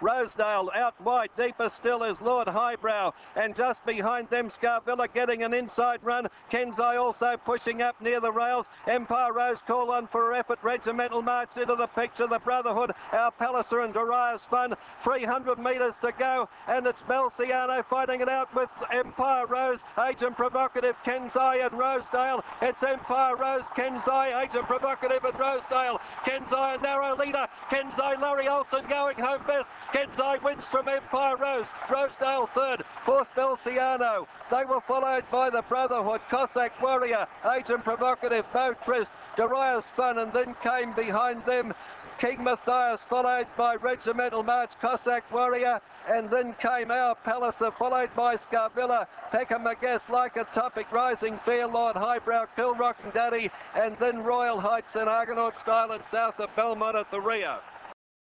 Rosedale out wide. Deeper still is Lord Highbrow. And just behind them, Scarvilla getting an inside run. Kensei also pushing up near the rails. Empire Rose call on for effort. Regimental march into the picture. The Brotherhood, our Palliser and Darius Fun. 300 metres to go. And it's Belciano fighting it out with Empire Rose. Agent Provocative, Kensei and Rosedale. It's Empire Rose, Kensei, Agent Provocative and Rosedale. Kensei a narrow leader. Kensei, Laurie Olsen going home best. Kensei wins from Empire Rose. Rosedale third. Fourth, Belciano. They were followed by the Brotherhood, Cossack Warrior, Agent Provocative, Bo Trist, Darius Fun, and then came behind them King Matthias, followed by Regimental March, Cossack Warrior, and then came our Palliser, followed by Scarvilla, Peckham McGuess, like a topic, Rising Fair Lord, Highbrow, Kilrock and Daddy, and then Royal Heights and Argonaut Style and south of Belmont at the Rio.